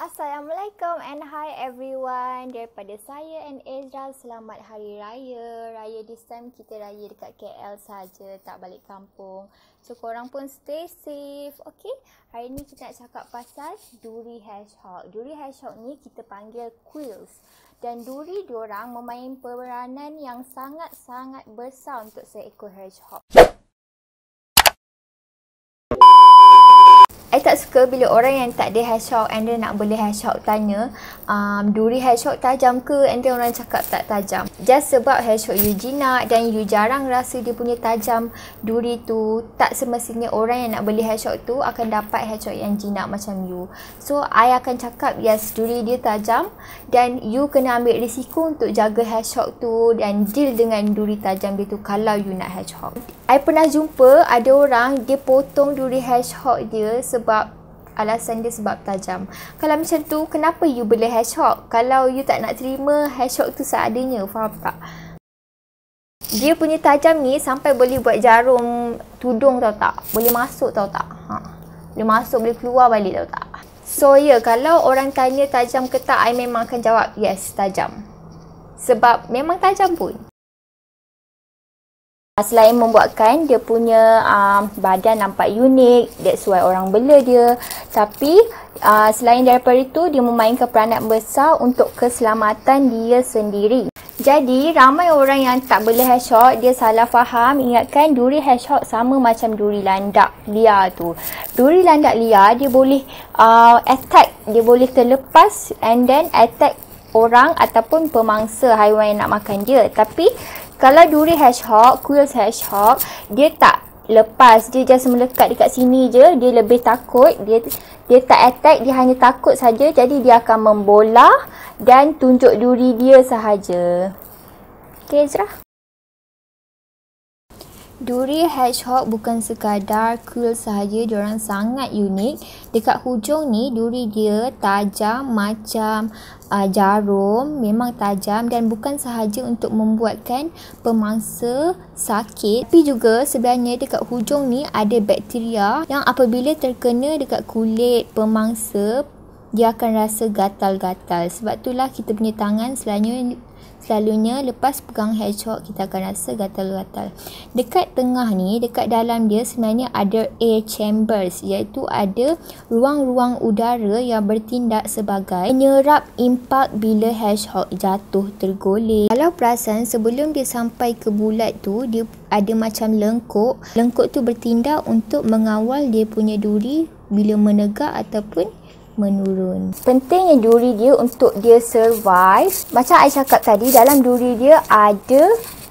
Assalamualaikum and hi everyone. Daripada saya and Ezra selamat hari raya. Raya this time kita raya dekat KL saja tak balik kampung. So korang pun stay safe okay? Hari ni kita nak cakap pasal duri hedgehog. Duri hedgehog ni kita panggil quills. Dan duri diorang memain peranan yang sangat-sangat besar untuk seekor hedgehog I tak suka bila orang yang tak ada hedgehog and dia nak beli hedgehog tanya um, duri hedgehog tajam ke and then orang cakap tak tajam. Just sebab hedgehog you jinak dan you jarang rasa dia punya tajam duri tu tak semestinya orang yang nak beli hedgehog tu akan dapat hedgehog yang jinak macam you. So I akan cakap yes duri dia tajam dan you kena ambil risiko untuk jaga hedgehog tu dan deal dengan duri tajam dia tu kalau you nak hedgehog. I pernah jumpa ada orang dia potong duri hedgehog dia sebab alasan dia sebab tajam. Kalau macam tu, kenapa you beli hedgehog? Kalau you tak nak terima hedgehog tu seadanya, faham tak? Dia punya tajam ni sampai boleh buat jarum tudung tau tak? Boleh masuk tau tak? Ha. Boleh masuk, boleh keluar balik tau tak? So ya, yeah, kalau orang tanya tajam ke tak, I memang akan jawab yes, tajam. Sebab memang tajam pun. Selain membuatkan dia punya uh, badan nampak unik, that's why orang bela dia. Tapi uh, selain daripada itu, dia memainkan peranan besar untuk keselamatan dia sendiri. Jadi, ramai orang yang tak bela hedgehog, dia salah faham. Ingatkan, duri hedgehog sama macam duri landak liar tu. Duri landak liar, dia boleh uh, attack, dia boleh terlepas and then attack orang ataupun pemangsa haiwan yang nak makan dia. Tapi, kalau duri hedgehog, quills hedgehog, dia tak lepas. Dia just melekat dekat sini je. Dia lebih takut. Dia dia tak attack. Dia hanya takut saja. Jadi dia akan membola dan tunjuk duri dia sahaja. Okay, Ezra. Duri hedgehog bukan sekadar cool sahaja, diorang sangat unik. Dekat hujung ni, duri dia tajam macam uh, jarum, memang tajam dan bukan sahaja untuk membuatkan pemangsa sakit. Tapi juga sebenarnya dekat hujung ni ada bakteria yang apabila terkena dekat kulit pemangsa, dia akan rasa gatal-gatal. Sebab itulah kita punya tangan selalunya Selalunya lepas pegang hedgehog kita akan rasa gatal-gatal. Dekat tengah ni, dekat dalam dia sebenarnya ada air chambers iaitu ada ruang-ruang udara yang bertindak sebagai menyerap impak bila hedgehog jatuh tergolek. Kalau perasan sebelum dia sampai ke bulat tu, dia ada macam lengkuk. Lengkuk tu bertindak untuk mengawal dia punya duri bila menegak ataupun menurun. Pentingnya duri dia untuk dia survive. Macam saya cakap tadi, dalam duri dia ada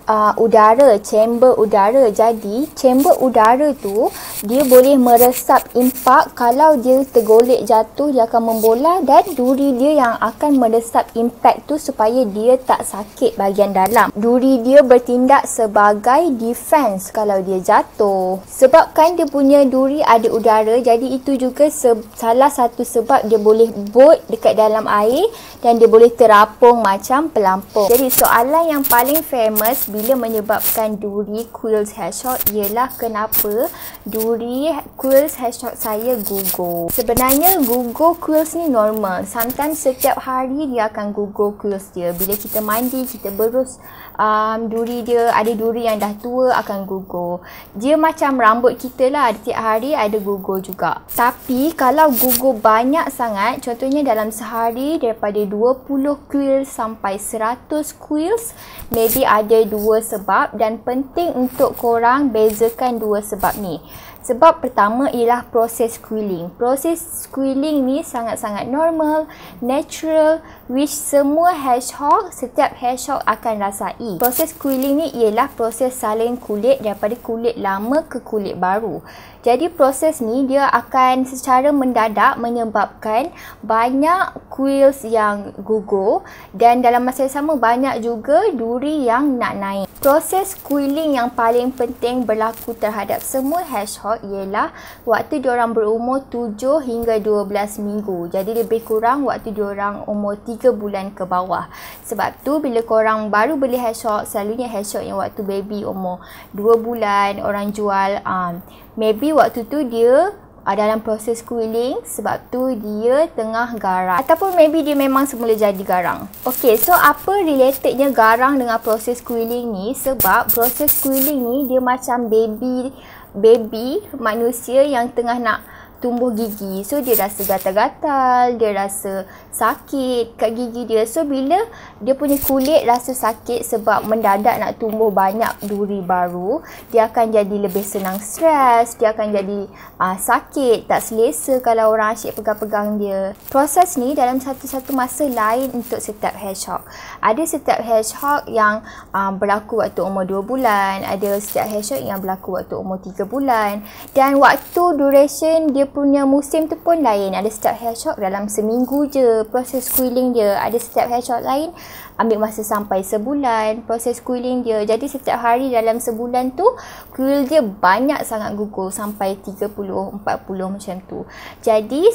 uh, udara, chamber udara. Jadi, chamber udara tu dia boleh meresap impak kalau dia tergolek jatuh dia akan membola dan duri dia yang akan meresap impact tu supaya dia tak sakit bahagian dalam. Duri dia bertindak sebagai defense kalau dia jatuh. Sebabkan dia punya duri ada udara jadi itu juga se- salah satu sebab dia boleh boat dekat dalam air dan dia boleh terapung macam pelampung. Jadi soalan yang paling famous bila menyebabkan duri quills hedgehog ialah kenapa duri quills hedgehog saya gugur. Sebenarnya gugur quills ni normal. Sometimes setiap hari dia akan gugur quills dia. Bila kita mandi, kita berus um, duri dia, ada duri yang dah tua akan gugur. Dia macam rambut kita lah. Setiap hari ada gugur juga. Tapi kalau gugur banyak sangat, contohnya dalam sehari daripada 20 quills sampai 100 quills maybe ada dua sebab dan penting untuk korang bezakan dua sebab ni sebab pertama ialah proses quilling. Proses quilling ni sangat-sangat normal, natural, which semua hedgehog, setiap hedgehog akan rasai. Proses quilling ni ialah proses salin kulit daripada kulit lama ke kulit baru. Jadi proses ni dia akan secara mendadak menyebabkan banyak quills yang gugur dan dalam masa yang sama banyak juga duri yang nak naik. Proses quilling yang paling penting berlaku terhadap semua hedgehog ialah waktu diorang berumur 7 hingga 12 minggu. Jadi lebih kurang waktu diorang umur 3 bulan ke bawah. Sebab tu bila korang baru beli hedgehog, selalunya hedgehog yang waktu baby umur 2 bulan orang jual um, maybe waktu tu dia uh, dalam proses cooling sebab tu dia tengah garang ataupun maybe dia memang semula jadi garang. Okay, so apa relatednya garang dengan proses cooling ni sebab proses cooling ni dia macam baby baby manusia yang tengah nak tumbuh gigi. So dia rasa gatal-gatal, dia rasa sakit kat gigi dia. So bila dia punya kulit rasa sakit sebab mendadak nak tumbuh banyak duri baru, dia akan jadi lebih senang stres, dia akan jadi uh, sakit, tak selesa kalau orang asyik pegang-pegang dia. Proses ni dalam satu-satu masa lain untuk setiap hedgehog. Ada setiap hedgehog yang uh, berlaku waktu umur 2 bulan, ada setiap hedgehog yang berlaku waktu umur 3 bulan dan waktu duration dia punya musim tu pun lain. Ada setiap hedgehog dalam seminggu je proses cooling dia. Ada setiap hedgehog lain ambil masa sampai sebulan proses cooling dia. Jadi setiap hari dalam sebulan tu cool dia banyak sangat gugur sampai 30, 40 macam tu. Jadi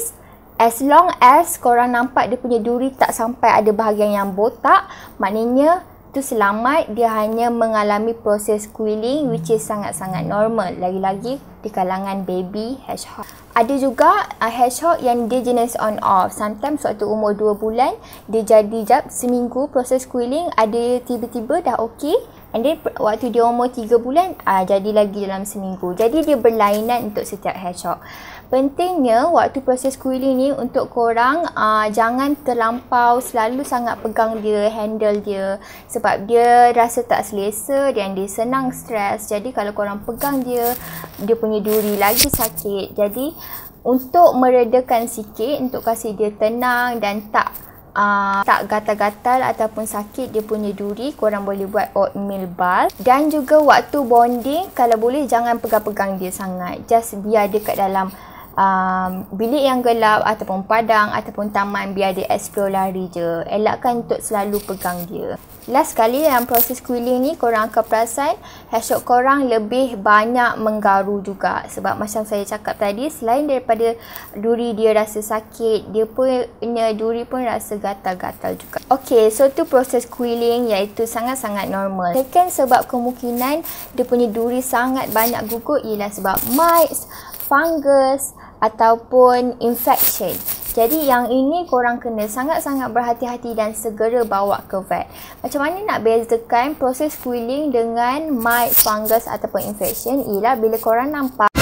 as long as korang nampak dia punya duri tak sampai ada bahagian yang botak, maknanya tu selamat dia hanya mengalami proses cooling which is sangat-sangat normal lagi-lagi di kalangan baby hedgehog. Ada juga uh, hedgehog yang dia jenis on off. Sometimes waktu umur 2 bulan dia jadi jap seminggu proses cooling ada tiba-tiba dah okey and then waktu dia umur 3 bulan uh, jadi lagi dalam seminggu. Jadi dia berlainan untuk setiap hedgehog. Pentingnya waktu proses cooling ni untuk korang uh, jangan terlampau selalu sangat pegang dia, handle dia sebab dia rasa tak selesa dan dia senang stres. Jadi kalau korang pegang dia, dia punya duri lagi sakit. Jadi untuk meredakan sikit, untuk kasih dia tenang dan tak Uh, tak gatal-gatal ataupun sakit dia punya duri korang boleh buat oatmeal bath dan juga waktu bonding kalau boleh jangan pegang-pegang dia sangat just biar dia kat dalam um, bilik yang gelap ataupun padang ataupun taman biar dia explore lari je. Elakkan untuk selalu pegang dia. Last sekali dalam proses cooling ni korang akan perasan hedgehog korang lebih banyak menggaru juga. Sebab macam saya cakap tadi selain daripada duri dia rasa sakit, dia punya duri pun rasa gatal-gatal juga. Okay, so tu proses cooling iaitu sangat-sangat normal. Second sebab kemungkinan dia punya duri sangat banyak gugur ialah sebab mites, fungus, ataupun infection. Jadi yang ini korang kena sangat-sangat berhati-hati dan segera bawa ke vet. Macam mana nak bezakan proses cooling dengan mite, fungus ataupun infection ialah bila korang nampak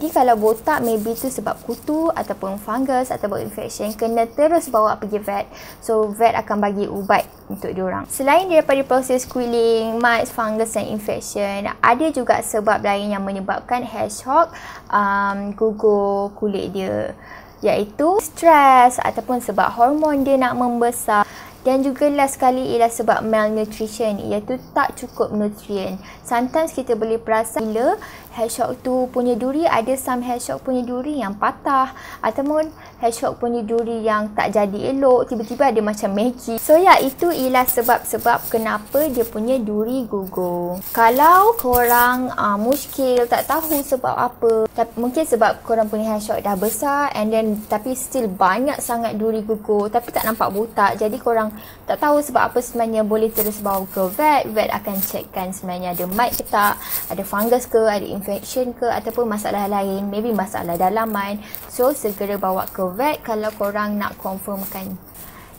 jadi kalau botak maybe tu sebab kutu ataupun fungus ataupun infection kena terus bawa pergi vet. So vet akan bagi ubat untuk diorang. Selain daripada proses cooling, mites, fungus dan infection, ada juga sebab lain yang menyebabkan hedgehog um, gugur kulit dia iaitu stres ataupun sebab hormon dia nak membesar dan juga last sekali ialah sebab malnutrition iaitu tak cukup nutrien. Sometimes kita boleh perasan bila hedgehog tu punya duri ada some hedgehog punya duri yang patah ataupun hedgehog punya duri yang tak jadi elok tiba-tiba ada macam Maggie. So ya itu ialah sebab-sebab kenapa dia punya duri gugur. Kalau korang uh, muskil tak tahu sebab apa tapi mungkin sebab korang punya hedgehog dah besar and then tapi still banyak sangat duri gugur tapi tak nampak botak jadi korang tak tahu sebab apa sebenarnya boleh terus bawa ke vet vet akan checkkan sebenarnya ada mite ke tak ada fungus ke ada infection ke ataupun masalah lain maybe masalah dalaman so segera bawa ke vet kalau korang nak confirmkan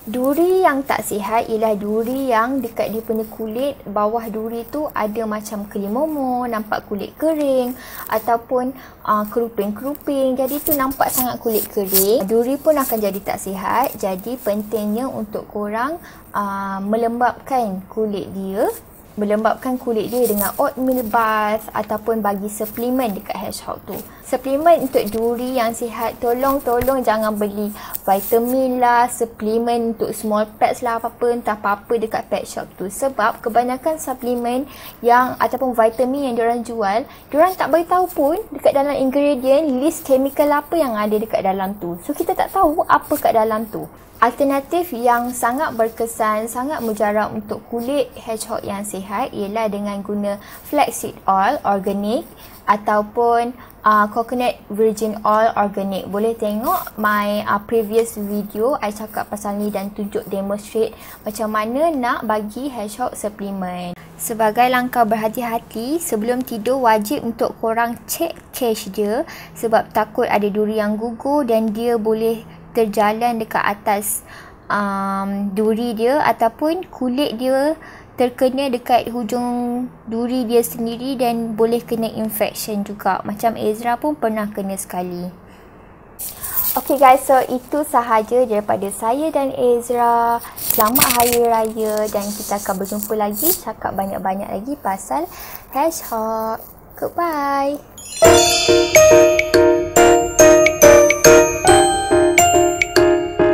Duri yang tak sihat ialah duri yang dekat dia punya kulit bawah duri tu ada macam kelimomo, nampak kulit kering ataupun uh, keruping-keruping. Jadi tu nampak sangat kulit kering. Duri pun akan jadi tak sihat. Jadi pentingnya untuk korang uh, melembabkan kulit dia melembabkan kulit dia dengan oatmeal bath ataupun bagi suplemen dekat hedgehog tu. Suplemen untuk duri yang sihat, tolong-tolong jangan beli vitamin lah, suplemen untuk small pets lah apa-apa, entah apa-apa dekat pet shop tu. Sebab kebanyakan suplemen yang ataupun vitamin yang diorang jual, diorang tak beritahu pun dekat dalam ingredient list chemical apa yang ada dekat dalam tu. So kita tak tahu apa kat dalam tu. Alternatif yang sangat berkesan, sangat mujarab untuk kulit hedgehog yang sihat ialah dengan guna flaxseed oil organik ataupun uh, coconut virgin oil organic. Boleh tengok my uh, previous video I cakap pasal ni dan tunjuk demonstrate macam mana nak bagi hedgehog supplement. sebagai langkah berhati-hati sebelum tidur wajib untuk korang cek cache dia sebab takut ada duri yang gugur dan dia boleh terjalan dekat atas um, duri dia ataupun kulit dia terkena dekat hujung duri dia sendiri dan boleh kena infection juga macam Ezra pun pernah kena sekali Okay guys, so itu sahaja daripada saya dan Ezra. Selamat Hari Raya dan kita akan berjumpa lagi. Cakap banyak-banyak lagi pasal Hedgehog. Goodbye.